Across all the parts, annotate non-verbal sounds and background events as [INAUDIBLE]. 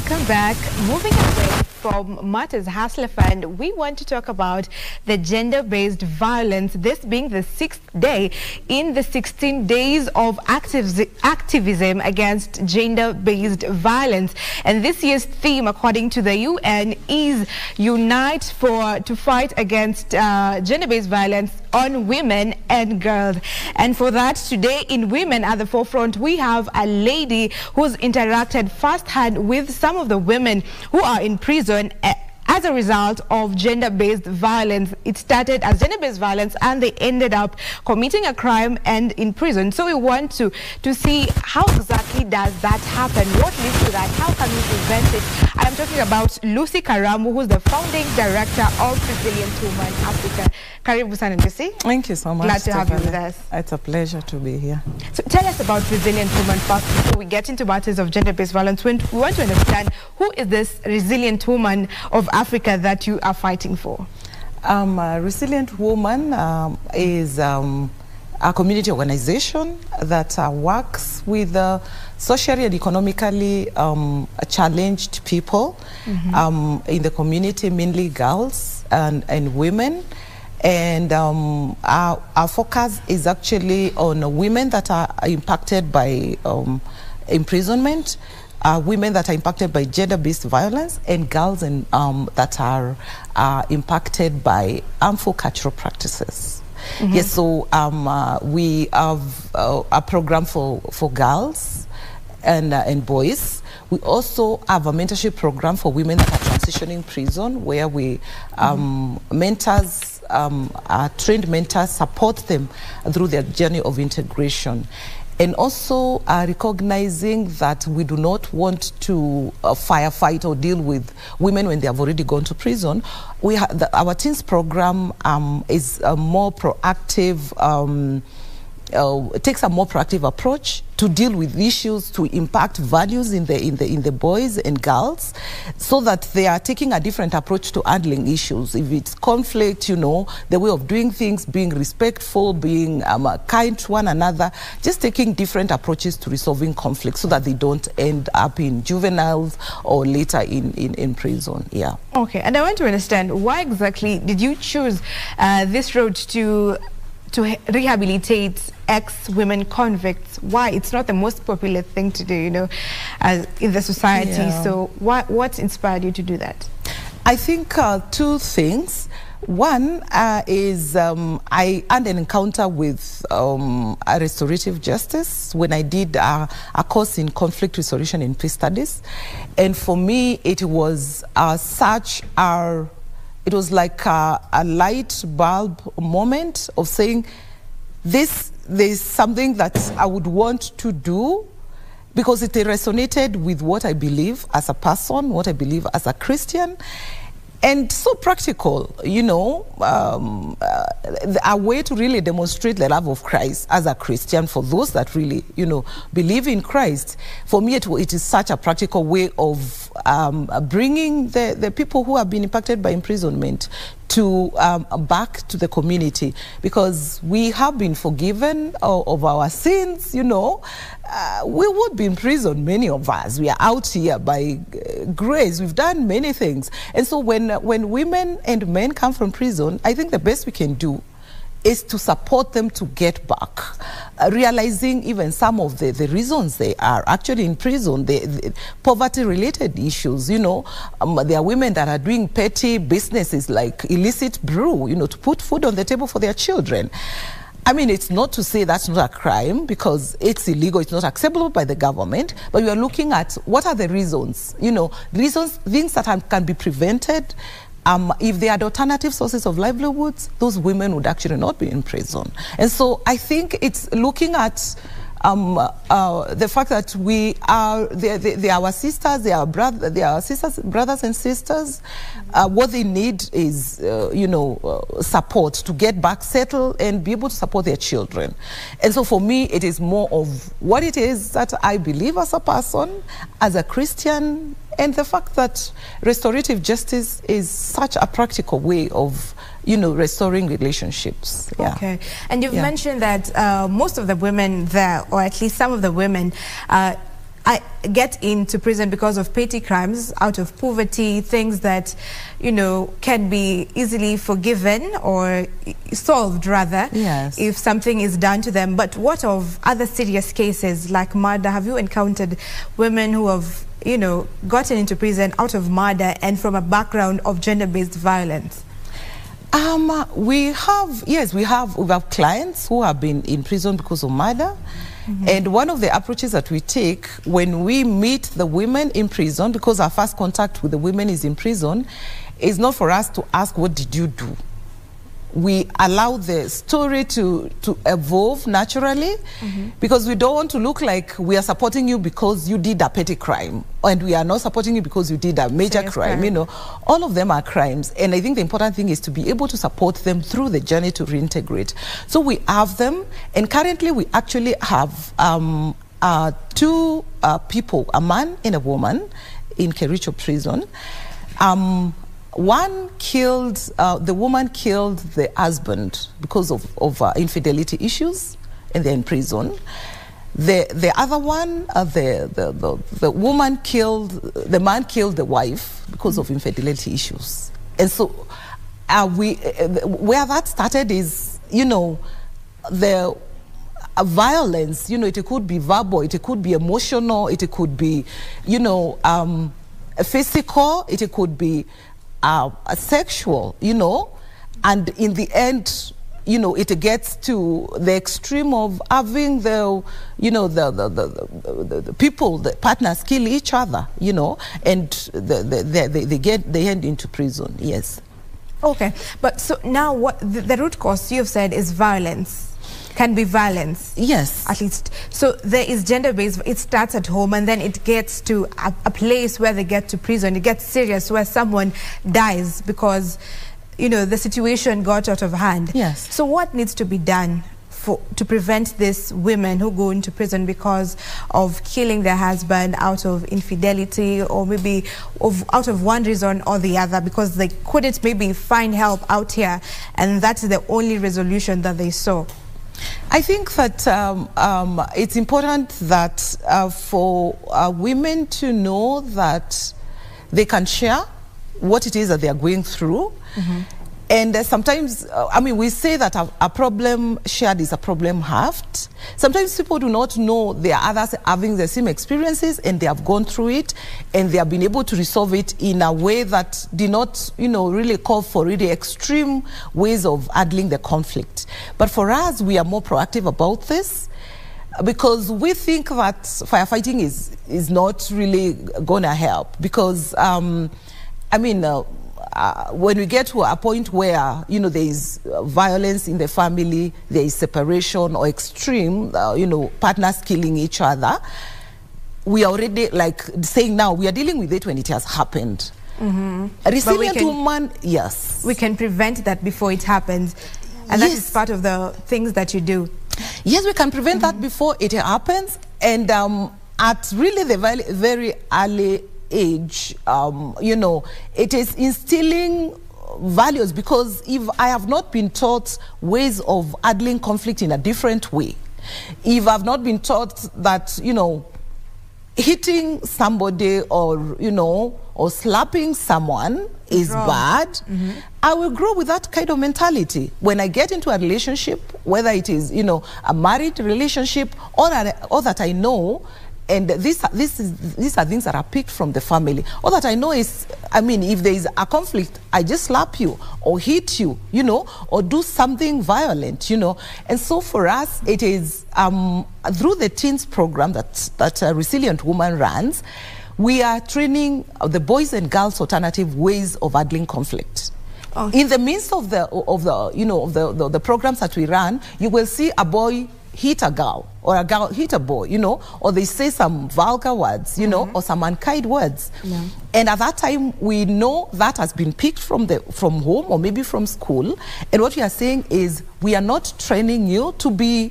Welcome back. Moving away from matters Hustler Fund, we want to talk about the gender-based violence, this being the sixth day in the 16 days of activism against gender-based violence. And this year's theme, according to the UN, is Unite for to fight against uh, gender-based violence on women and girls. And for that, today in Women at the Forefront, we have a lady who's interacted firsthand with some of the women who are in prison eh, as a result of gender-based violence. It started as gender-based violence and they ended up committing a crime and in prison. So we want to, to see how exactly does that happen? What leads to that? How can we prevent it? I'm talking about Lucy Karambu, who's the founding director of Resilient Women Africa. Karibu sana Lucy. Thank you so much. Glad to have you with us. It's a pleasure to be here. So tell us about Resilient Women first before we get into matters of gender-based violence. We want to understand who is this resilient woman of Africa that you are fighting for? Um, Resilient Woman um, is um, a community organization that uh, works with uh, socially and economically um, challenged people mm -hmm. in the community, mainly girls and, and women. And um, our, our, focus is actually on women that are impacted by um, imprisonment, uh, women that are impacted by gender-based violence, and girls in, um, that are uh, impacted by harmful cultural practices. Mm -hmm. Yes, so um, uh, we have uh, a program for, for girls and, uh, and boys. We also have a mentorship program for women that are transitioning prison, where we um, mm mentors um, our trained mentors support them through their journey of integration. And also uh, recognizing that we do not want to uh, firefight or deal with women when they have already gone to prison. We the, our teens program um, is a more proactive um, uh, takes a more proactive approach to deal with issues to impact values in the in the in the boys and girls so that they are taking a different approach to handling issues. If it's conflict you know the way of doing things being respectful being um, kind to one another just taking different approaches to resolving conflicts so that they don't end up in juveniles or later in in, in prison yeah. Okay and i want to understand why exactly did you choose uh, this road to to rehabilitate ex-women convicts. Why? It's not the most popular thing to do, you know, as in the society. Yeah. So what, what inspired you to do that? I think uh, two things. One uh, is um, I had an encounter with um, a restorative justice when I did uh, a course in conflict resolution in peace studies. And for me, it was uh, such a it was like a, a light bulb moment of saying, this, there's something that I would want to do because it resonated with what I believe as a person, what I believe as a Christian and so practical, you know, um, uh, a way to really demonstrate the love of Christ as a Christian for those that really, you know, believe in Christ. For me, it, it is such a practical way of um, bringing the, the people who have been impacted by imprisonment to um, back to the community because we have been forgiven of, of our sins, you know. Uh, we would be in prison, many of us. We are out here by uh, grace. We've done many things. And so when, when women and men come from prison, I think the best we can do is to support them to get back, uh, realizing even some of the, the reasons they are actually in prison, the, the poverty-related issues, you know. Um, there are women that are doing petty businesses like illicit brew, you know, to put food on the table for their children. I mean, it's not to say that's not a crime because it's illegal, it's not acceptable by the government, but we are looking at what are the reasons, you know, reasons, things that can be prevented, um, if they had alternative sources of livelihoods, those women would actually not be in prison. And so I think it's looking at um, uh, the fact that we are, they, they, are our sisters, they are, brother, they are sisters, brothers and sisters. Uh, what they need is, uh, you know, uh, support to get back settled and be able to support their children. And so for me, it is more of what it is that I believe as a person, as a Christian, and the fact that restorative justice is such a practical way of you know, restoring relationships. Yeah. Okay. And you've yeah. mentioned that uh, most of the women there, or at least some of the women, uh, I get into prison because of petty crimes, out of poverty, things that, you know, can be easily forgiven or solved rather yes. if something is done to them. But what of other serious cases like murder? Have you encountered women who have, you know, gotten into prison out of murder and from a background of gender-based violence? Um, we have, yes, we have, we have clients who have been in prison because of murder. Mm -hmm. And one of the approaches that we take when we meet the women in prison, because our first contact with the women is in prison, is not for us to ask, what did you do? We allow the story to, to evolve naturally mm -hmm. because we don't want to look like we are supporting you because you did a petty crime and we are not supporting you because you did a major crime, crime, you know. All of them are crimes. And I think the important thing is to be able to support them through the journey to reintegrate. So we have them and currently we actually have um, uh, two uh, people, a man and a woman in Kericho prison. Um, one killed, uh, the woman killed the husband because of, of uh, infidelity issues, and they're in prison. The, the other one, uh, the, the, the, the, woman killed, the man killed the wife because of infidelity issues. And so we, uh, where that started is, you know, the uh, violence, you know, it could be verbal, it could be emotional, it could be, you know, um, physical, it could be uh, sexual, you know, and in the end, you know, it gets to the extreme of having the, you know, the, the, the, the, people, the partners kill each other, you know, and the, the, the, they get, they end into prison, yes. Okay, but so now what, the, the root cause you've said is violence can be violence. Yes. At least. So there is gender-based, it starts at home and then it gets to a, a, place where they get to prison. It gets serious where someone dies because, you know, the situation got out of hand. Yes. So what needs to be done for, to prevent these women who go into prison because of killing their husband out of infidelity or maybe of, out of one reason or the other because they couldn't maybe find help out here and that's the only resolution that they saw. I think that um, um, it's important that uh, for uh, women to know that they can share what it is that they are going through. Mm -hmm. And uh, sometimes, uh, I mean, we say that a, a, problem shared is a problem halved. Sometimes people do not know there are others having the same experiences and they have gone through it and they have been able to resolve it in a way that did not, you know, really call for really extreme ways of handling the conflict. But for us, we are more proactive about this because we think that firefighting is, is not really going to help because, um, I mean, uh, uh, when we get to a point where, you know, there is uh, violence in the family, there is separation or extreme, uh, you know, partners killing each other, we are already, like saying now, we are dealing with it when it has happened. Mm -hmm. A resilient can, woman, yes. We can prevent that before it happens. And yes. that is part of the things that you do. Yes, we can prevent mm -hmm. that before it happens. And um, at really the very, very early age, um, you know, it is instilling values because if I have not been taught ways of handling conflict in a different way, if I've not been taught that, you know, hitting somebody or, you know, or slapping someone is Wrong. bad, mm -hmm. I will grow with that kind of mentality. When I get into a relationship, whether it is, you know, a married relationship or that, or that I know and these, this is, these are things that are picked from the family. All that I know is, I mean, if there is a conflict, I just slap you or hit you, you know, or do something violent, you know. And so for us, it is um, through the teens program that, that a Resilient Woman runs, we are training the boys and girls alternative ways of handling conflict. Oh. In the midst of the, of the, you know, of the, the, the programs that we run, you will see a boy hit a girl or a girl hit a boy, you know, or they say some vulgar words, you mm -hmm. know, mm-hmm. or some unkind words. Yeah. And at that time, we know that has been picked from, the, from home or maybe from school. And what we are saying is we are not training you to be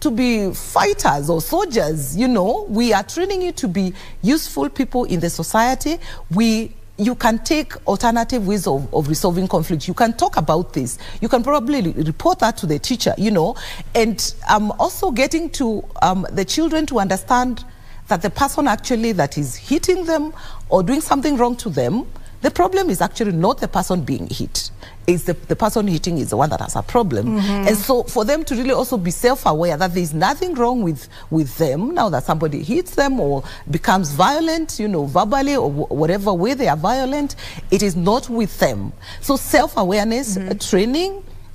to be fighters or soldiers, you know. We are training you to be useful people in the society. We you can take alternative ways of, of resolving conflict. You can talk about this. You can probably report that to the teacher, you know, and um, also getting to um, the children to understand that the person actually that is hitting them or doing something wrong to them, the problem is actually not the person being hit. It's the, the person hitting is the one that has a problem. Mm -hmm. And so for them to really also be self-aware that there's nothing wrong with, with them now that somebody hits them or becomes violent, you know, verbally or whatever way they are violent, it is not with them. So self-awareness, mm -hmm. training,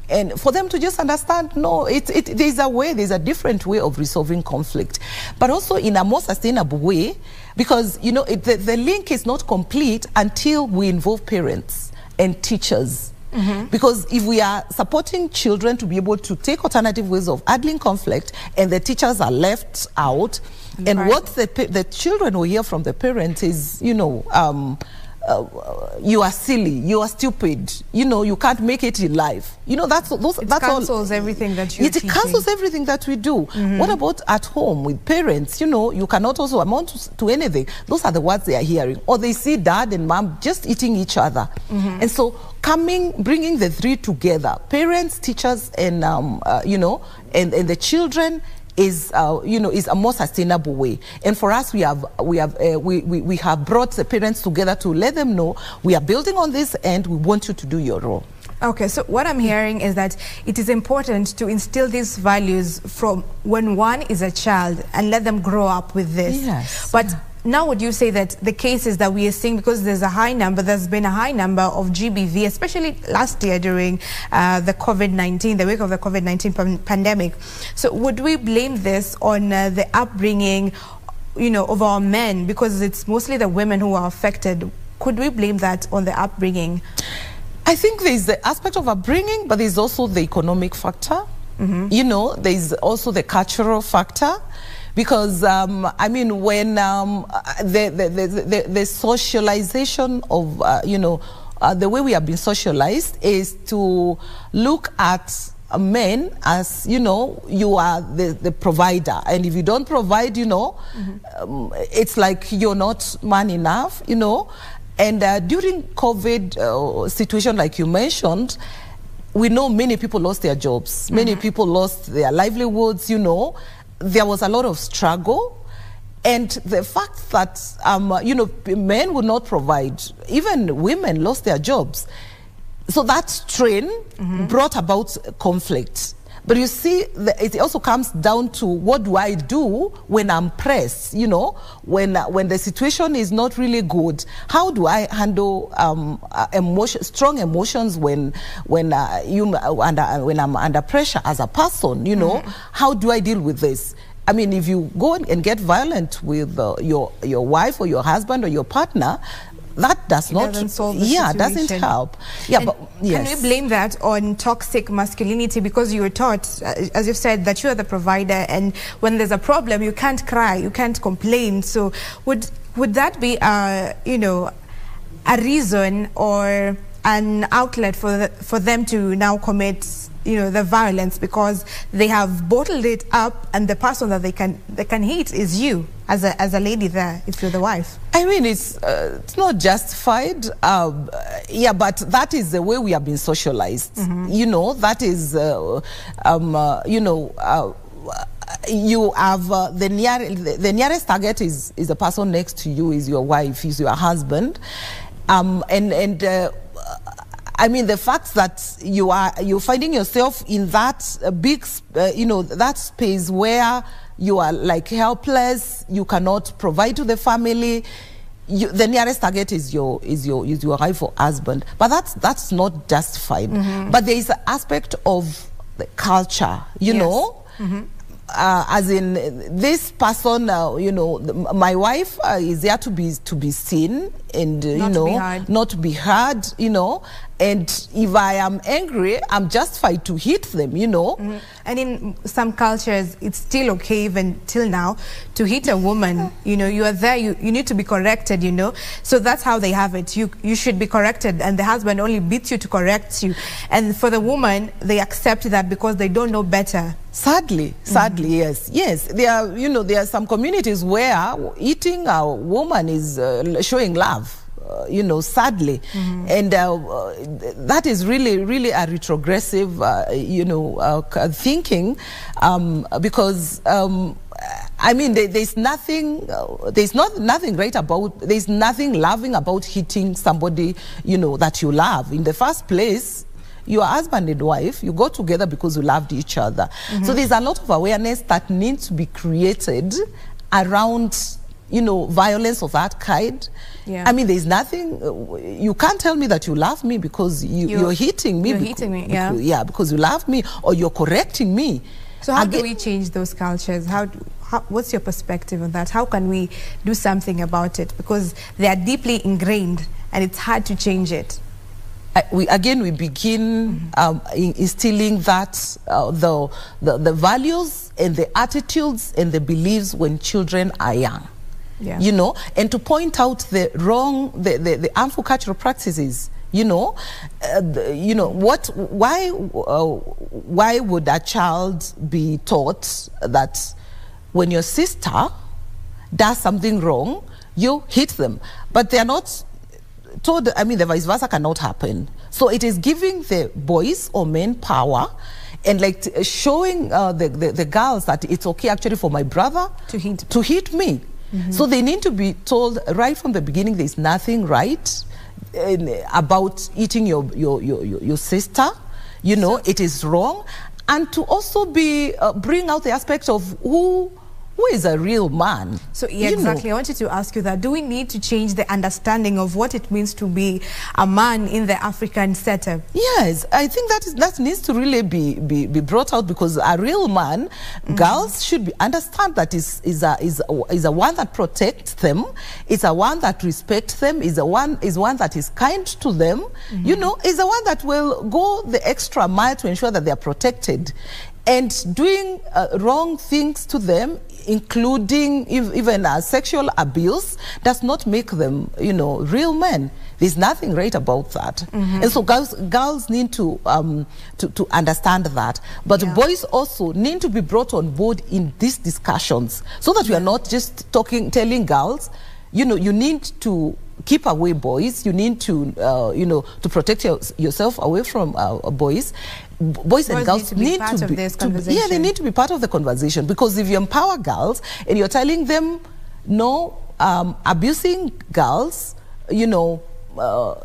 and for them to just understand, no, it, it, there's a way, there's a different way of resolving conflict, but also in a more sustainable way, because, you know, it, the, the link is not complete until we involve parents and teachers. Mm -hmm. Because if we are supporting children to be able to take alternative ways of handling conflict and the teachers are left out, and what the, the children will hear from the parents is, you know, um, uh, you are silly, you are stupid, you know, you can't make it in life. You know, that's, those, it that's cancels all. everything that you It teaching. cancels everything that we do. Mm -hmm. What about at home with parents? You know, you cannot also amount to, to, anything. Those are the words they are hearing. Or they see dad and mom just eating each other. Mm -hmm. And so coming, bringing the three together, parents, teachers, and, um, uh, you know, and, and the children, is, uh, you know, is a more sustainable way. And for us, we have, we have, uh, we, we, we have brought the parents together to let them know we are building on this and we want you to do your role. Okay, so what I'm hearing is that it is important to instill these values from when one is a child and let them grow up with this. Yes. But yeah now would you say that the cases that we are seeing, because there's a high number, there's been a high number of GBV, especially last year during uh, the COVID-19, the wake of the COVID-19 pandemic. So would we blame this on uh, the upbringing, you know, of our men, because it's mostly the women who are affected? Could we blame that on the upbringing? I think there's the aspect of upbringing, but there's also the economic factor. Mm -hmm. You know, there's also the cultural factor because um, I mean when um, the, the, the, the, socialization of uh, you know uh, the way we have been socialized is to look at men as you know you are the, the provider and if you don't provide you know mm -hmm. um, it's like you're not man enough you know and uh, during covid uh, situation like you mentioned we know many people lost their jobs mm -hmm. many mm-hmm. people lost their livelihoods you know there was a lot of struggle. And the fact that, um, you know, men would not provide, even women lost their jobs. So that strain mm -hmm. brought about conflict. But you see, it also comes down to what do I do when I'm pressed, you know, when, uh, when the situation is not really good. How do I handle um, uh, emotion, strong emotions when, when, uh, you, uh, under, when I'm under pressure as a person, you know? Mm -hmm. How do I deal with this? I mean, if you go and get violent with uh, your, your wife or your husband or your partner, that does it not doesn't solve the yeah situation. doesn't help yeah and but yes. can we blame that on toxic masculinity because you were taught uh, as you've said that you are the provider and when there's a problem you can't cry you can't complain so would would that be a you know a reason or an outlet for the, for them to now commit you know the violence because they have bottled it up and the person that they can they can hit is you as a as a lady there if you're the wife. I mean it's uh, it's not justified um, yeah but that is the way we have been socialized. Mm -hmm. you know that is uh, um, uh, you know uh, you have uh, the, near, the, the nearest target is is the person next to you is your wife is your husband. Um, and and uh, I mean, the fact that you are you're finding yourself in that uh, big, uh, you know, that space where you are like helpless, you cannot provide to the family. You, the nearest target is your is your is your wife or husband, but that's that's not justified. Mm -hmm. But there is an aspect of the culture, you yes. know. Mm -hmm uh, as in this person, uh, you know, my wife uh, is there to be to be seen and uh, you know not to be heard, you know. And if I am angry, I'm justified to hit them, you know. Mm -hmm. And in some cultures, it's still okay even till now to hit a woman. You know, you are there, you, you need to be corrected, you know. So that's how they have it. You, you should be corrected and the husband only beats you to correct you. And for the woman, they accept that because they don't know better. Sadly, sadly, mm -hmm. yes. Yes, there are, you know, there are some communities where eating a woman is uh, showing love. Uh, you know, sadly. Mm. And uh, that is really, really a retrogressive, uh, you know, uh, thinking um, because um, I mean, there, there's nothing, uh, there's not nothing great about, there's nothing loving about hitting somebody, you know, that you love. In the first place, you are husband and wife, you go together because you loved each other. Mm -hmm. So there's a lot of awareness that needs to be created around you know, violence of that kind. Yeah. I mean, there's nothing, uh, you can't tell me that you love me because you, you're, you're hitting me. You're hitting me, yeah. Because, yeah, because you love me or you're correcting me. So how do we change those cultures? How, do, how, what's your perspective on that? How can we do something about it? Because they are deeply ingrained and it's hard to change it. we, again, we begin mm -hmm. um, instilling that, uh, the, the, the values and the attitudes and the beliefs when children are young. Yeah. You know, and to point out the wrong, the, the, the harmful cultural practices you know uh, the, you know what why uh, why would a child be taught that when your sister does something wrong you hit them? But they are not told i mean the vice versa cannot happen. So it is giving the boys or men power and like showing uh, the, the, the girls that it's okay actually for my brother to hit to hit me Mm -hmm. So they need to be told right from the beginning there's nothing right about eating your, your, your, your sister. You know, so it is wrong. And to also be uh, bring out the aspect of who who is a real man? So yeah, exactly. Know. I wanted to ask you that. Do we need to change the understanding of what it means to be a man in the African setup? Yes, I think that is that needs to really be be, be brought out because a real man, mm -hmm. girls should be understand that is is a is a, is a one that protects them, is a one that respects them, is a one is one that is kind to them. Mm -hmm. You know, is a one that will go the extra mile to ensure that they are protected and doing uh, wrong things to them including even uh, sexual abuse does not make them you know real men there's nothing right about that mm -hmm. and so girls girls need to um, to, to understand that but yeah. boys also need to be brought on board in these discussions so that we are not just talking telling girls you know you need to keep away boys. You need to, uh, you know, to protect your, yourself away from uh, boys boys, boys and girls need to be, need to be yeah they need to be part of the conversation because if you empower girls and you're telling them no um, abusing girls you know uh,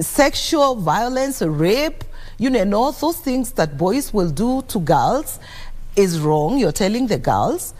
sexual violence rape you know and all those things that boys will do to girls is wrong. You're telling the girls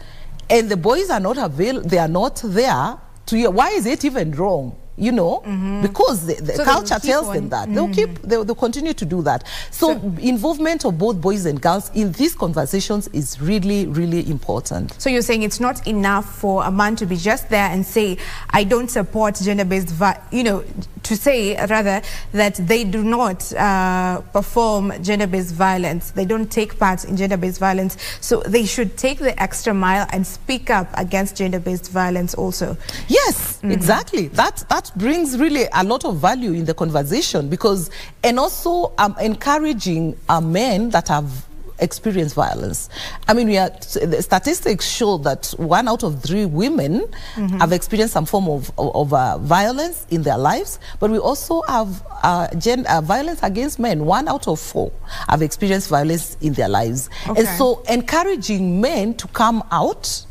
and the boys are not avail they are not there to hear. Why is it even wrong you know, mm -hmm. because the, the so culture tells them that. Mm -hmm. They'll keep, mm-hmm. they'll, they'll, continue to do that. So, so, involvement of both boys and girls in these conversations is really, really important. So you're saying it's not enough for a man to be just there and say, I don't support gender-based, you know, to say rather that they do not uh, perform gender-based violence. They don't take part in gender-based violence. So they should take the extra mile and speak up against gender-based violence also. Yes, mm -hmm. exactly. That, that brings really a lot of value in the conversation because, and also um, encouraging uh, men that have experience violence. I mean, we are, the statistics show that one out of three women mm -hmm. have experienced some form of, of, of uh, violence in their lives, but we also have uh, gen, uh, violence against men. One out of four have experienced violence in their lives. Okay. And so encouraging men to come out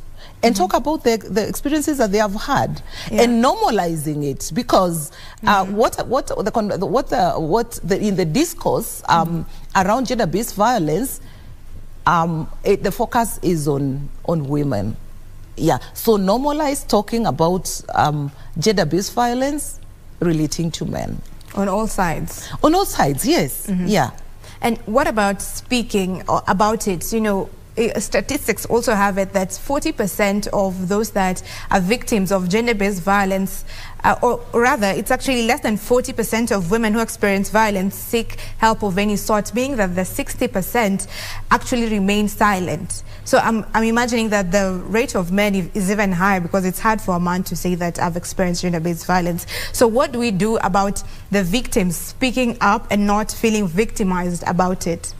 and mm -hmm. talk about the, the experiences that they have had yeah. and normalizing it because uh, mm -hmm. what what the what the, what the, in the discourse um, mm -hmm. around gender-based violence um, it, the focus is on on women yeah so normalize talking about um, gender-based violence relating to men on all sides on all sides yes mm-hmm. yeah and what about speaking about it you know uh, statistics also have it that 40% of those that are victims of gender-based violence, uh, or rather, it's actually less than 40% of women who experience violence seek help of any sort, being that the 60% actually remain silent. So I'm, I'm imagining that the rate of men is even higher because it's hard for a man to say that I've experienced gender-based violence. So what do we do about the victims speaking up and not feeling victimized about it?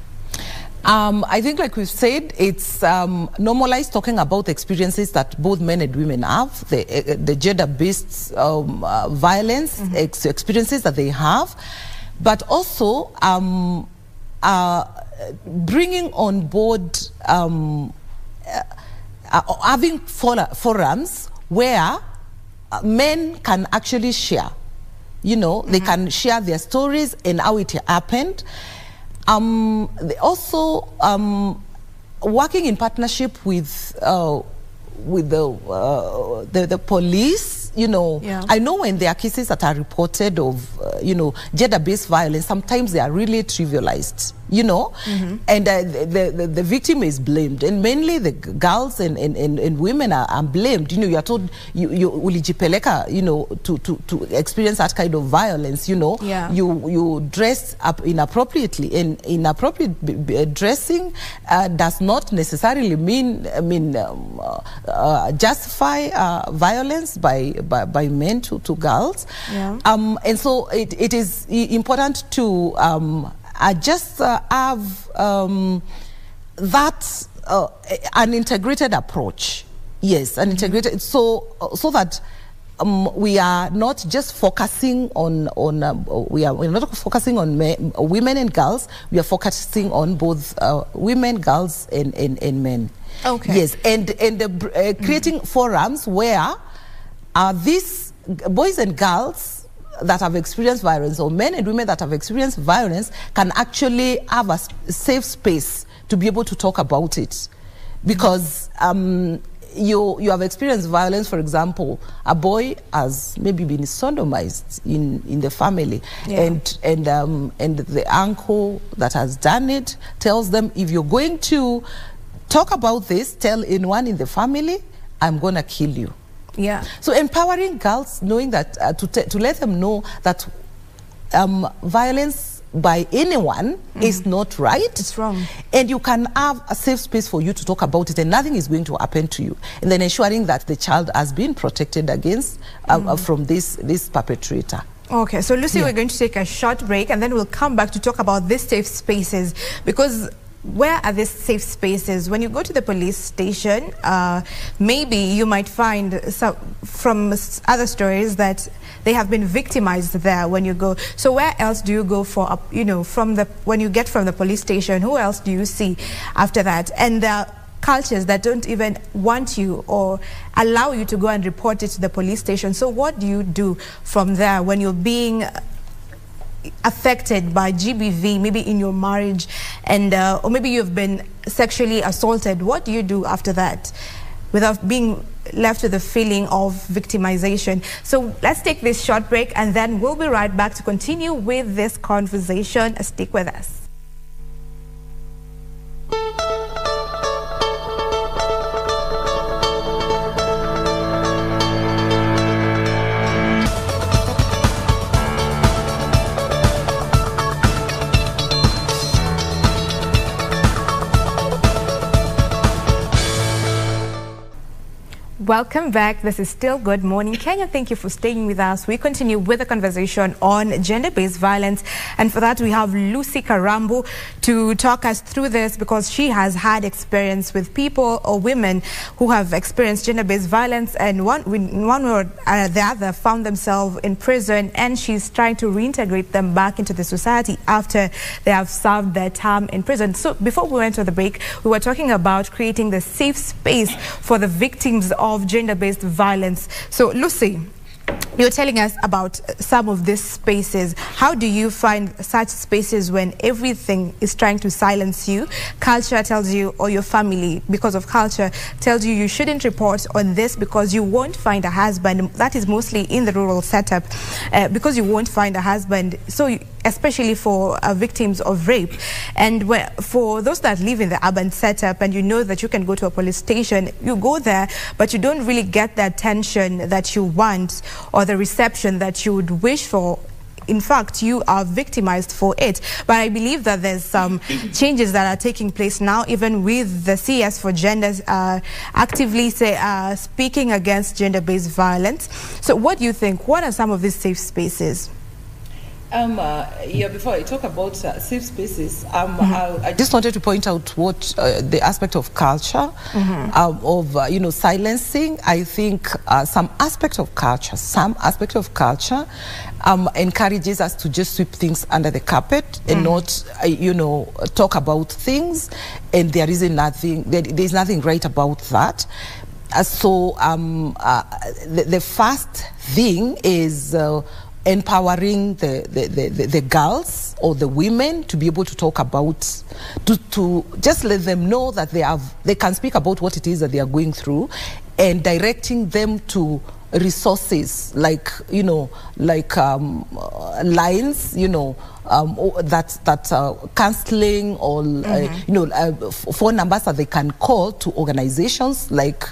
Um, I think, like we've said, it's um, normalized talking about experiences that both men and women have, the, uh, the gender-based um, uh, violence mm -hmm. ex experiences that they have, but also um, uh, bringing on board um, uh, uh, having forums where uh, men can actually share. You know, mm -hmm. they mm-hmm. can share their stories and how it happened. Um, also, um, working in partnership with uh, with the, uh, the, the police you know, yeah. I know when there are cases that are reported of, uh, you know, gender-based violence, sometimes they are really trivialized, you know, mm -hmm. and uh, the, the, the, victim is blamed. And mainly the girls and, and, and, and women are, are, blamed. You know, you are told, you, you, ulijipeleka, you know, to, to, to experience that kind of violence, you know. Yeah. You, you dress up inappropriately. And inappropriate dressing uh, does not necessarily mean, I mean, um, uh, uh, justify uh, violence by by, by men to, to girls. Yeah. Um, and so it, it is important to um, uh, just uh, have um, that, uh, an integrated approach. Yes, an mm -hmm. integrated, so, so that um, we are not just focusing on on uh, we are we're not focusing on men, women and girls. We are focusing on both uh, women, girls, and, and, and men. Okay. Yes, and and uh, creating mm -hmm. forums where are these boys and girls that have experienced violence or men and women that have experienced violence can actually have a safe space to be able to talk about it because um, you you have experienced violence for example a boy has maybe been sodomized in in the family yeah. and and um, and the uncle that has done it tells them if you're going to talk about this tell anyone in the family i'm going to kill you yeah. So empowering girls, knowing that, uh, to, to let them know that um, violence by anyone mm. is not right. It's wrong. And you can have a safe space for you to talk about it and nothing is going to happen to you. And then ensuring that the child has been protected against uh, mm. uh, from this, this perpetrator. Okay, so Lucy, yeah. we're going to take a short break and then we'll come back to talk about these safe spaces because where are these safe spaces? When you go to the police station, uh, maybe you might find some, from other stories that they have been victimized there when you go. So where else do you go for, you know, from the, when you get from the police station, who else do you see after that? And there are cultures that don't even want you or allow you to go and report it to the police station. So what do you do from there when you're being affected by GBV, maybe in your marriage, and uh, or maybe you've been sexually assaulted, what do you do after that without being left with a feeling of victimization? So let's take this short break and then we'll be right back to continue with this conversation. Stick with us. Welcome back. This is still Good Morning Kenya. Thank you for staying with us. We continue with the conversation on gender-based violence. And for that, we have Lucy Karambu to talk us through this because she has had experience with people or women who have experienced gender-based violence and one, one or the other found themselves in prison and she's trying to reintegrate them back into the society after they have served their time in prison. So before we went to the break, we were talking about creating the safe space for the victims of of gender-based violence. So, Lucy, you're telling us about some of these spaces. How do you find such spaces when everything is trying to silence you? Culture tells you, or your family, because of culture, tells you you shouldn't report on this because you won't find a husband. That is mostly in the rural setup, uh, because you won't find a husband. So, you, especially for uh, victims of rape, and for those that live in the urban setup, and you know that you can go to a police station, you go there, but you don't really get the attention that you want or the reception that you would wish for in fact, you are victimized for it. But I believe that there's some [COUGHS] changes that are taking place now, even with the CS for Genders uh, actively say, uh, speaking against gender-based violence. So what do you think? What are some of these safe spaces? Um, uh, yeah, before I talk about uh, safe spaces, um, I, I just wanted to point out what uh, the aspect of culture, um, of, uh, you know, silencing. I think uh, some aspect of culture, some aspect of culture um, encourages us to just sweep things under the carpet and not, uh, you know, talk about things. And there isn't nothing, there, there's nothing right about that. Uh, so um, uh, the, the first thing is uh, empowering the, the, the, the, girls or the women to be able to talk about, to, to just let them know that they, have, they can speak about what it is that they are going through and directing them to resources like you know like um, lines you know um, that that uh, counseling or uh, you know uh, f- phone numbers that they can call to organizations like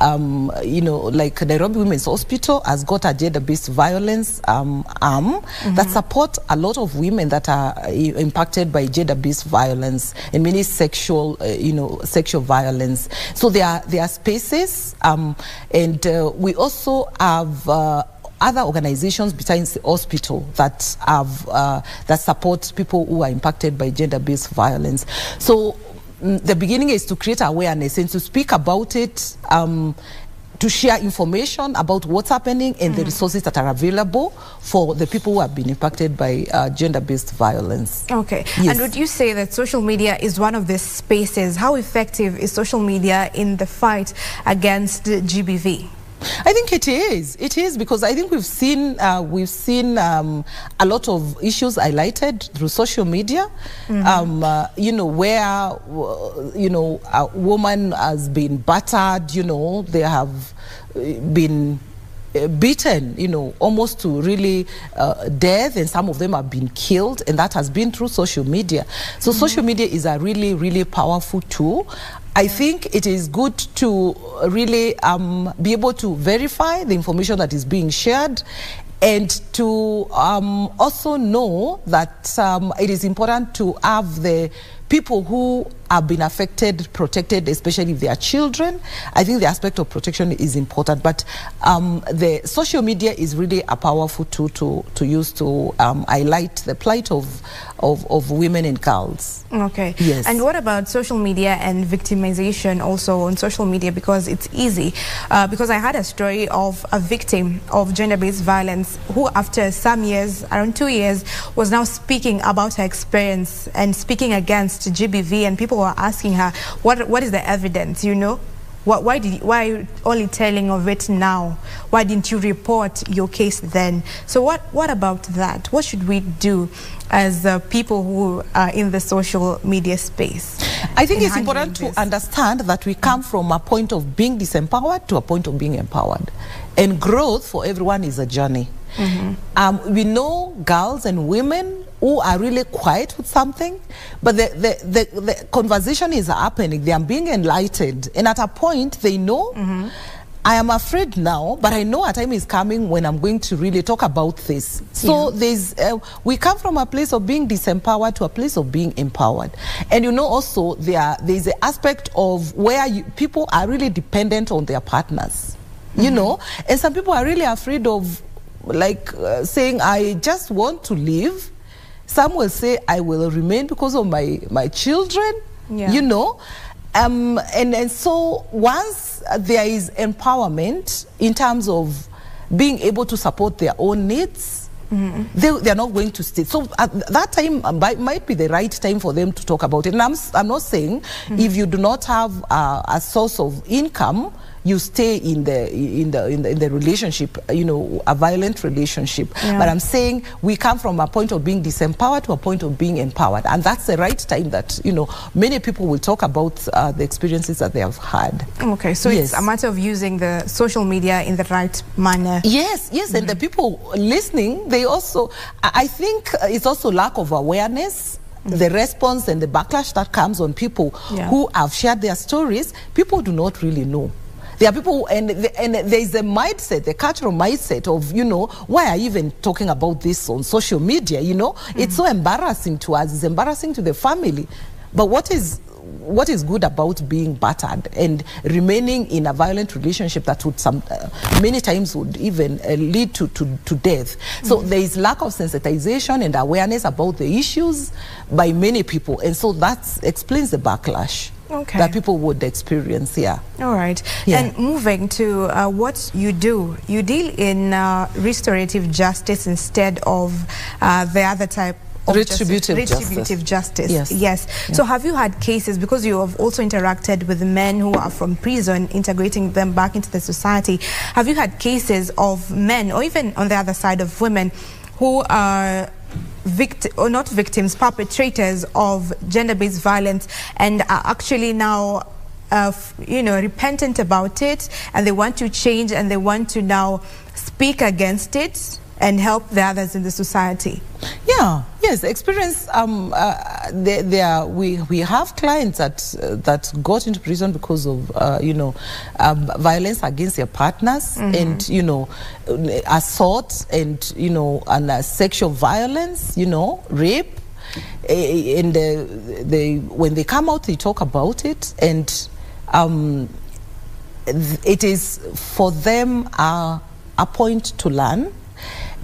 um, you know like Nairobi Women's Hospital has got a gender-based violence um, arm that support a lot of women that are uh, impacted by gender-based violence and many sexual uh, you know sexual violence. So there are there are spaces um, and uh, we also have uh, other organizations besides the hospital that have uh, that support people who are impacted by gender-based violence. So mm, the beginning is to create awareness and to speak about it. Um, to share information about what's happening and the resources that are available for the people who have been impacted by uh, gender-based violence. Okay. Yes. And would you say that social media is one of the spaces? How effective is social media in the fight against GBV? I think it is. It is because I think we've seen uh, we've seen um, a lot of issues highlighted through social media. Um, uh, you know where uh, you know a woman has been battered. You know they have uh, been uh, beaten, you know, almost to really uh, death, and some of them have been killed, and that has been through social media. So, social media is a really, really powerful tool. I think it is good to really um, be able to verify the information that is being shared and to um, also know that um, it is important to have the people who have been affected protected, especially if they are children. I think the aspect of protection is important, but um, the social media is really a powerful tool to, to use to um, highlight the plight of, of, of women and girls. Okay. Yes. And what about social media and victimization also on social media? Because it's easy. Uh, because I had a story of a victim of gender based violence who, after some years, around two years, was now speaking about her experience and speaking against GBV. And people were asking her, what, what is the evidence, you know? Why, why, did why are you only telling of it now? Why didn't you report your case then? So what, what about that? What should we do as uh, people who are in the social media space? I think it's important to understand that we come from a point of being disempowered to a point of being empowered. And growth for everyone is a journey. Um, we know girls and women who are really quiet with something, but the, the, the, the conversation is happening. They are being enlightened. And at a point, they know. I am afraid now, but I know a time is coming when I'm going to really talk about this. So there's, uh, we come from a place of being disempowered to a place of being empowered. And you know also there, there's an aspect of where you, people are really dependent on their partners. You know, and some people are really afraid of like uh, saying, I just want to leave. Some will say, I will remain because of my, my children. Yeah. You know, um, and, and so once there is empowerment in terms of being able to support their own needs, they, they're not going to stay. So at that time uh, might, might be the right time for them to talk about it. And I'm, I'm not saying if you do not have uh, a source of income, you stay in the in the in the, in the relationship, you know, a violent relationship. Yeah. But I'm saying we come from a point of being disempowered to a point of being empowered, and that's the right time that you know many people will talk about uh, the experiences that they have had. Okay, so Yes. it's a matter of using the social media in the right manner. Yes, yes, and the people listening, they also, I think uh, it's also lack of awareness. The response and the backlash that comes on people Yeah. who have shared their stories, people do not really know. There are people, and, and there is a mindset, the cultural mindset of, you know, why are you even talking about this on social media? You know, it's so embarrassing to us, it's embarrassing to the family. But what is what is good about being battered and remaining in a violent relationship that would some uh, many times would even uh, lead to, to, to death. So there is lack of sensitization and awareness about the issues by many people, and so that explains the backlash Okay. that people would experience. here. All right. Yeah. And moving to uh, what you do, you deal in uh, restorative justice instead of uh, the other type. Of Retributive justice. justice. Retributive justice. Yes. Yes. Yeah. So have you had cases, because you have also interacted with men who are from prison, integrating them back into the society, have you had cases of men, or even on the other side of women, who are victim or not victims, perpetrators of gender-based violence and are actually now uh, you know, repentant about it and they want to change and they want to now speak against it and help the others in the society. Yeah, yes, experience. Um, uh, there, there we we have clients that uh, that got into prison because of uh, you know um, violence against their partners and you know assault and you know and uh, sexual violence, you know rape, and uh, they when they come out they talk about it and. Um, it is for them uh, a point to learn.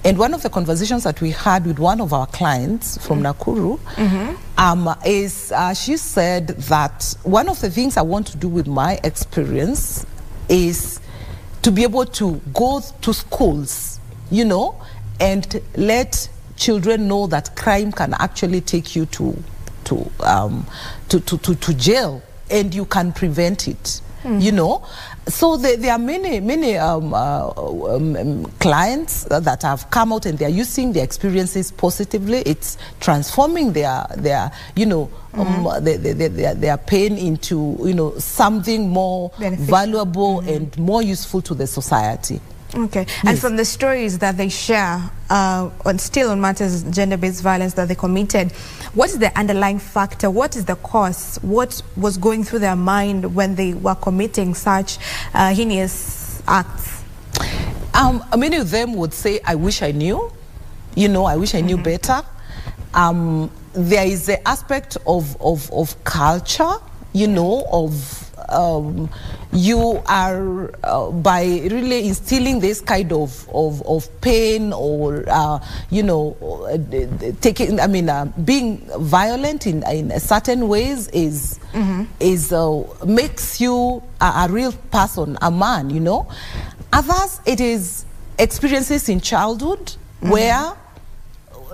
And one of the conversations that we had with one of our clients from Nakuru um, is uh, she said that one of the things I want to do with my experience is to be able to go to schools, you know, and let children know that crime can actually take you to to um, to, to, to, to jail and you can prevent it you know so there, there are many many um, uh, um, um, clients that have come out and they are using their experiences positively. It's transforming their their you know um, their, their, their, their pain into you know something more Beneficial. valuable and more useful to the society Okay. And from the stories that they share, uh, on still on matters gender-based violence that they committed, what is the underlying factor? What is the cause? What was going through their mind when they were committing such uh, heinous acts? Um, many of them would say, I wish I knew. You know, I wish I knew better. Um, there is the aspect of, of, of culture, you know, of um, you are uh, by really instilling this kind of, of, of pain or, uh, you know, taking, I mean, uh, being violent in, in certain ways is, is uh, makes you a, a real person, a man, you know. Others, it is experiences in childhood where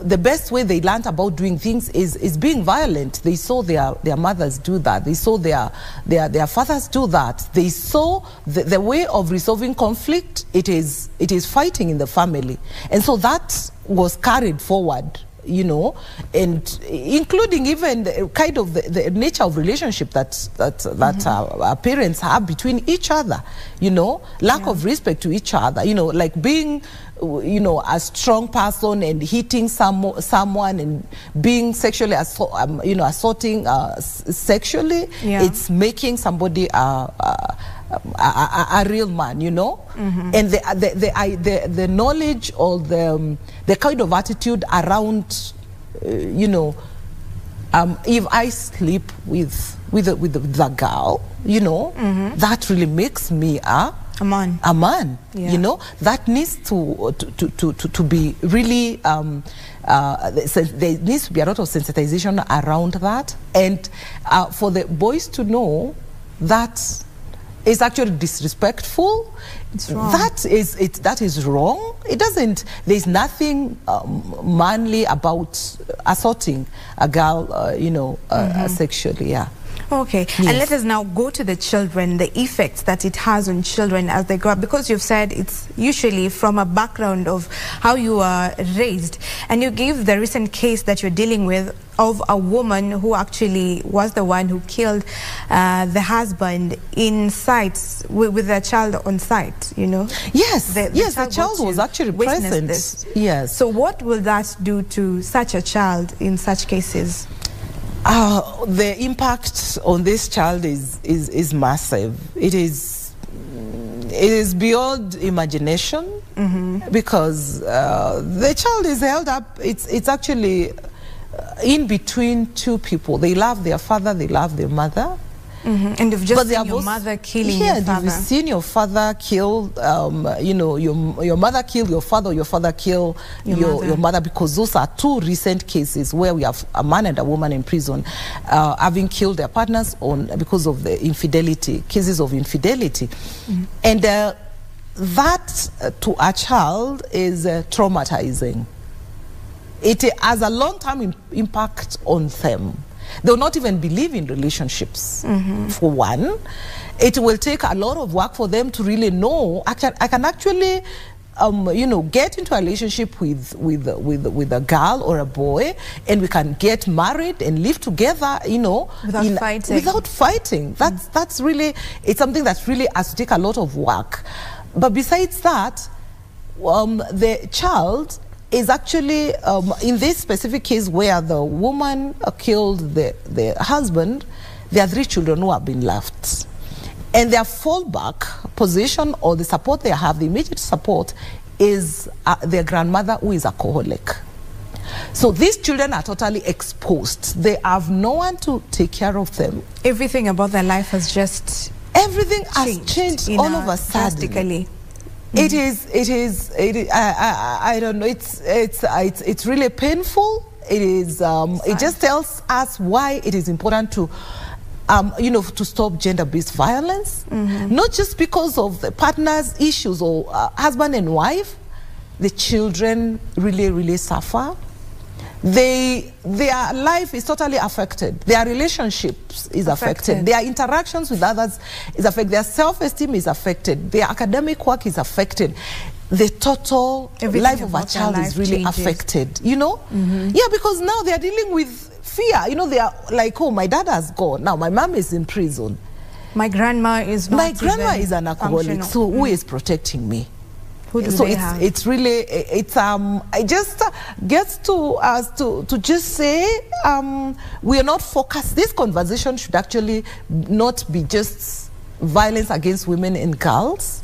the best way they learned about doing things is, is being violent. They saw their, their mothers do that. They saw their, their, their fathers do that. They saw the, the way of resolving conflict. It is, it is fighting in the family. And so that was carried forward you know, and including even the, kind of the, the nature of relationship that that that our, our parents have between each other, you know, lack of respect to each other, you know, like being, you know, a strong person and hitting some someone and being sexually assault, um, you know, assaulting uh, s- sexually, Yeah. it's making somebody a. a a, a, real man, you know, and the, the, the, I, the, the knowledge or the, um, the kind of attitude around, uh, you know, um, if I sleep with with the, with the, girl, you know, that really makes me a A man. a man. Yeah. You know, that needs to to to to, to, to be really. Um, uh, there needs to be a lot of sensitization around that, and uh, for the boys to know that is actually disrespectful. It's wrong. That is it. That is wrong. It doesn't. There's nothing um, manly about assaulting a girl. Uh, you know, uh, sexually. Yeah. Okay, and let us now go to the children, the effects that it has on children as they grow up, because you've said it's usually from a background of how you are raised. And you gave the recent case that you're dealing with of a woman who actually was the one who killed uh, the husband in sight, with, with the child on sight, you know? Yes. The- the yes. The child child was actually present. this. Yes. So what will that do to such a child in such cases? Uh, the impact on this child is, is, is massive. It is, it is beyond imagination because uh, the child is held up. It's, it's actually in between two people. They love their father, they love their mother. Mm -hmm. And you've just seen your mother killing yeah, your father. you've seen your father kill, um, you know, your, your mother kill your father, your father kill your, your, mother. your mother, because those are two recent cases where we have a man and a woman in prison uh, having killed their partners on because of the infidelity, cases of infidelity. Mm -hmm. And uh, that uh, to a child is uh, traumatizing. It has a long-term impact on them. They'll not even believe in relationships, mm -hmm. for one. It will take a lot of work for them to really know, I can, I can actually um, you know, get into a relationship with, with, with, with a girl or a boy and we can get married and live together, you know. Without in, fighting. Without fighting. That's, mm. that's really, it's something that really has to take a lot of work. But besides that, um, the child is actually, um, in this specific case where the woman killed the, the husband, there are three children who have been left. And their fallback position or the support they have, the immediate support, is uh, their grandmother who is alcoholic. So these children are totally exposed. They have no one to take care of them. Everything about their life has just Everything changed has changed all of a sudden. Drastically. It is, it is, it is I, I, I don't know, it's, it's, it's, it's really painful. It is, um, it just tells us why it is important to, um, you know, to stop gender-based violence. Mm -hmm. Not just because of the partner's issues or uh, husband and wife, the children really, really suffer they, their life is totally affected. Their relationships is affected. affected. Their interactions with others is affected. Their self-esteem is affected. Their academic work is affected. The total Everything life of a child is really changes. affected. You know? Mm -hmm. Yeah, because now they are dealing with fear. You know, they are like, oh, my dad has gone. Now my mom is in prison. My grandma is My grandma is an alcoholic. So mm. who is protecting me? Who do so they it's, have? it's really it's um I just uh, gets to us to to just say um we are not focused. This conversation should actually not be just violence against women and girls.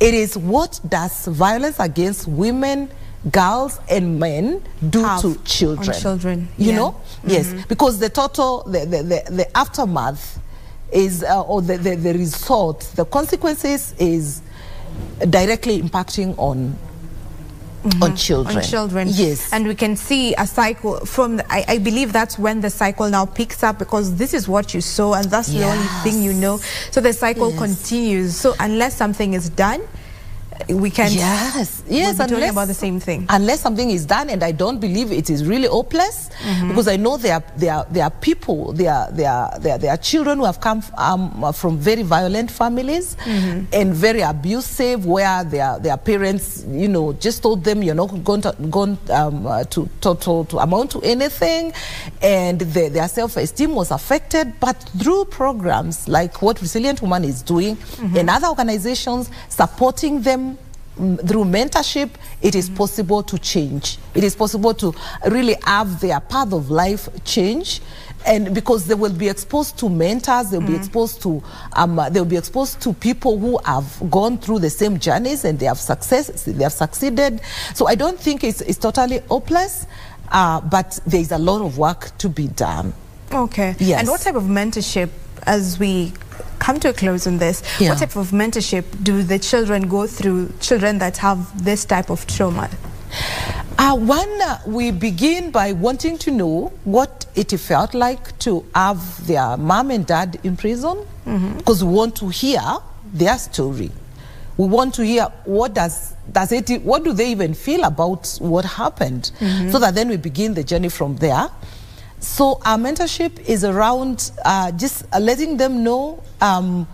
It is what does violence against women girls and men do have to children. children, you yeah. know? Mm -hmm. Yes, because the total, the, the, the, the aftermath is, uh, or the, the, the result, the consequences is directly impacting on Mm -hmm. on children. On children. Yes. And we can see a cycle from, the, I, I, believe that's when the cycle now picks up because this is what you saw and that's yes. the only thing you know. So the cycle yes. continues. So unless something is done, we can yes yes we'll talking about the same thing unless something is done and i don't believe it is really hopeless mm -hmm. because i know there are there are there are people there are there are there are, there are children who have come um, from very violent families mm -hmm. and very abusive where their their parents you know just told them you're not going to going um, uh, to, to, to to amount to anything and the, their self-esteem was affected but through programs like what resilient woman is doing mm -hmm. and other organizations supporting them through mentorship, it is possible to change. It is possible to really have their path of life change. And because they will be exposed to mentors, they'll mm. be exposed to, um, they'll be exposed to people who have gone through the same journeys and they have success, they have succeeded. So I don't think it's, it's totally hopeless, uh, but there is a lot of work to be done. Okay. Yes. And what type of mentorship, as we come to a close on this, yeah. what type of mentorship do the children go through, children that have this type of trauma? Uh, one, uh, we begin by wanting to know what it felt like to have their mom and dad in prison, because mm -hmm. we want to hear their story. We want to hear what does does it what do they even feel about what happened, mm -hmm. so that then we begin the journey from there. So our mentorship is around uh, just letting them know um,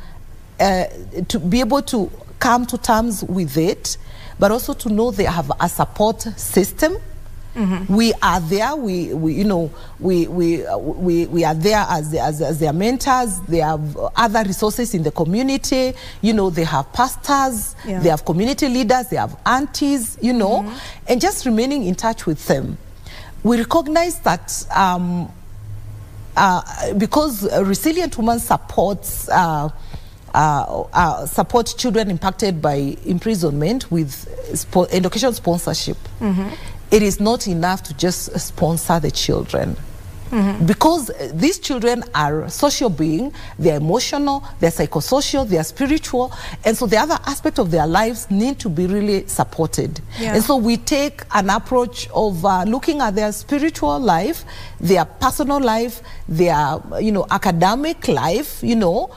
uh, to be able to come to terms with it, but also to know they have a support system. Mm -hmm. We are there. We, we, you know, we, we, uh, we, we are there as, as, as their mentors. They have other resources in the community. You know, they have pastors. Yeah. They have community leaders. They have aunties. You know, mm -hmm. and just remaining in touch with them we recognize that um, uh, because Resilient Women supports uh, uh, uh, support children impacted by imprisonment with spo education sponsorship. Mm -hmm. it is not enough to just sponsor the children. Mm-hmm. Because these children are social beings, they're emotional, they're psychosocial, they're spiritual, and so the other aspect of their lives need to be really supported. Yeah. And so we take an approach of uh, looking at their spiritual life, their personal life, their you know academic life, you know.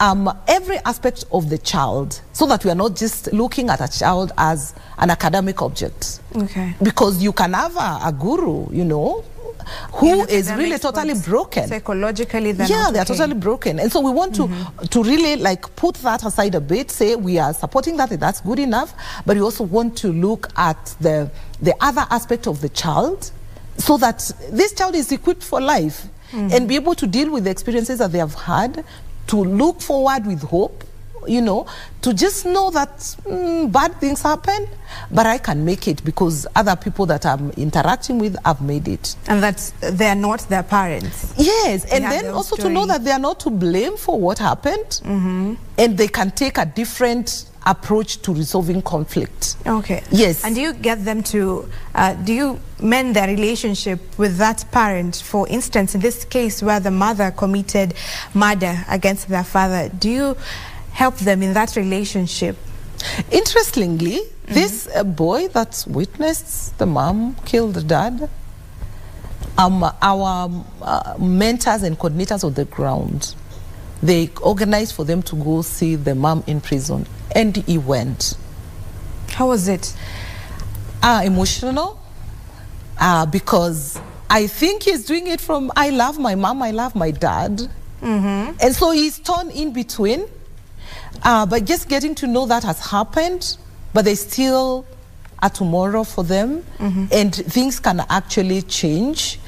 Um, every aspect of the child so that we are not just looking at a child as an academic object. Okay. Because you can have a, a guru, you know, who is really totally broken. Psychologically, they're yeah, they're okay. totally broken. And so we want mm -hmm. to to really like put that aside a bit, say we are supporting that, that's good enough, but we also want to look at the, the other aspect of the child so that this child is equipped for life mm -hmm. and be able to deal with the experiences that they have had, to look forward with hope, you know, to just know that mm, bad things happen, but I can make it because other people that I'm interacting with have made it. And that they're not their parents. Yes, and then also story. to know that they are not to blame for what happened, mm -hmm. and they can take a different approach to resolving conflict. Okay. Yes. And do you get them to, uh, do you mend their relationship with that parent? For instance, in this case where the mother committed murder against their father, do you help them in that relationship? Interestingly, mm -hmm. this uh, boy that witnessed the mom kill the dad, um, our uh, mentors and coordinators of the ground, they organized for them to go see the mom in prison, and he went. How was it? Uh, emotional, uh, because I think he's doing it from I love my mom, I love my dad. Mm -hmm. And so he's torn in between. Uh, but just getting to know that has happened, but they still are tomorrow for them, mm -hmm. and things can actually change.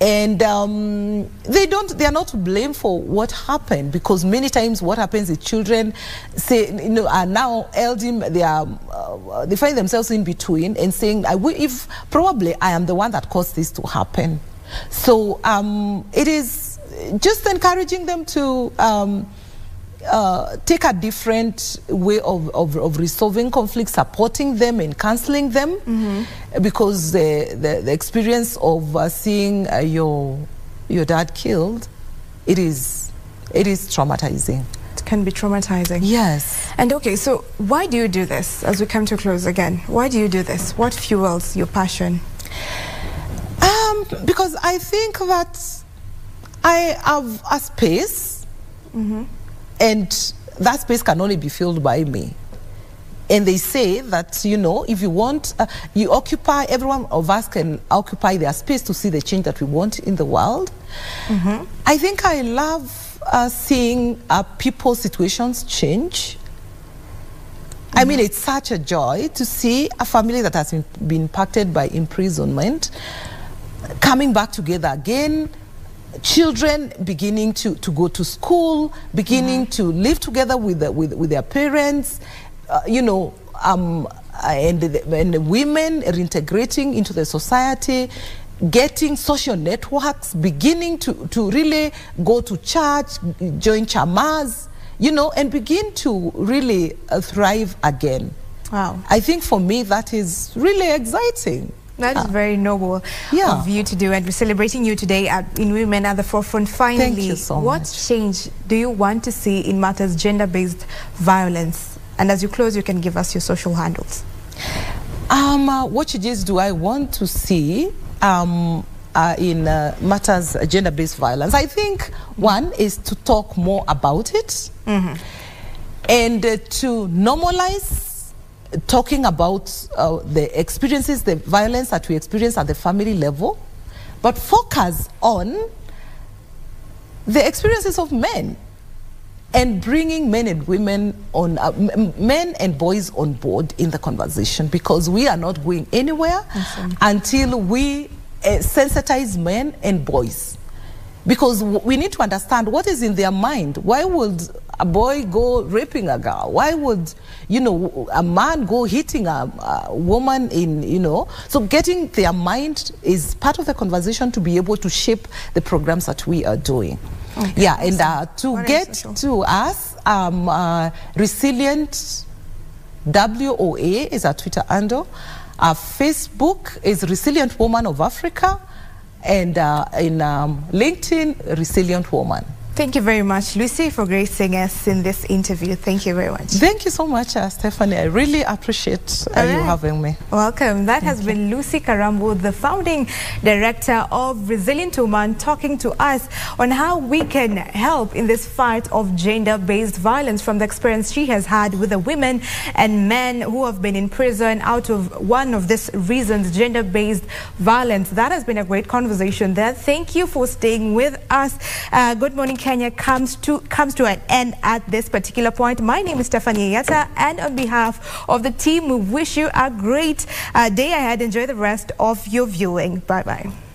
And um, they don't, they are not to blame for what happened because many times what happens is children say, you know, are now elder, they are, uh, they find themselves in between and saying, I will, if probably I am the one that caused this to happen. So um, it is just encouraging them to, um, uh, take a different way of, of, of, resolving conflicts, supporting them and counseling them, mm -hmm. because the, the, the, experience of uh, seeing uh, your, your dad killed, it is, it is traumatizing. It can be traumatizing. Yes. And okay, so why do you do this as we come to close again? Why do you do this? What fuels your passion? Um, because I think that I have a space mm -hmm and that space can only be filled by me. And they say that, you know, if you want, uh, you occupy, everyone of us can occupy their space to see the change that we want in the world. Mm -hmm. I think I love uh, seeing uh, people's situations change. I mean, it's such a joy to see a family that has been, been impacted by imprisonment coming back together again, children beginning to, to go to school, beginning mm to live together with, the, with, with their parents, uh, you know, um, and, the, and the women reintegrating into the society, getting social networks, beginning to, to really go to church, join chamas, you know, and begin to really uh, thrive again. Wow. I think for me that is really exciting. That's uh, very noble yeah. of you to do, and we're celebrating you today at, in Women at the Forefront. Finally, Thank you so what much. change do you want to see in matters gender-based violence? And as you close, you can give us your social handles. Um, uh, what changes do I want to see um, uh, in uh, matters gender-based violence? I think one is to talk more about it mm -hmm. and uh, to normalize talking about uh, the experiences, the violence that we experience at the family level, but focus on the experiences of men and bringing men and women on, uh, men and boys on board in the conversation because we are not going anywhere until we uh, sensitize men and boys. Because we need to understand what is in their mind. Why would a boy go raping a girl? Why would, you know, a man go hitting a, a, woman in, you know? So getting their mind is part of the conversation to be able to shape the programs that we are doing. Okay. Yeah, and uh, to what get to us, um, uh, Resilient WOA is our Twitter handle. Our Facebook is Resilient Woman of Africa and uh, in um, LinkedIn, Resilient Woman. Thank you very much, Lucy, for gracing us in this interview. Thank you very much. Thank you so much, uh, Stephanie. I really appreciate uh, right. you having me. Welcome. That Thank has you. been Lucy Karambu, the founding director of Resilient Woman, talking to us on how we can help in this fight of gender-based violence from the experience she has had with the women and men who have been in prison out of one of these reasons, gender-based violence. That has been a great conversation there. Thank you for staying with us. Uh, good morning, Kenya comes to comes to an end at this particular point. My name is Stephanie Yata, and on behalf of the team, we wish you a great uh, day ahead. Enjoy the rest of your viewing. Bye-bye.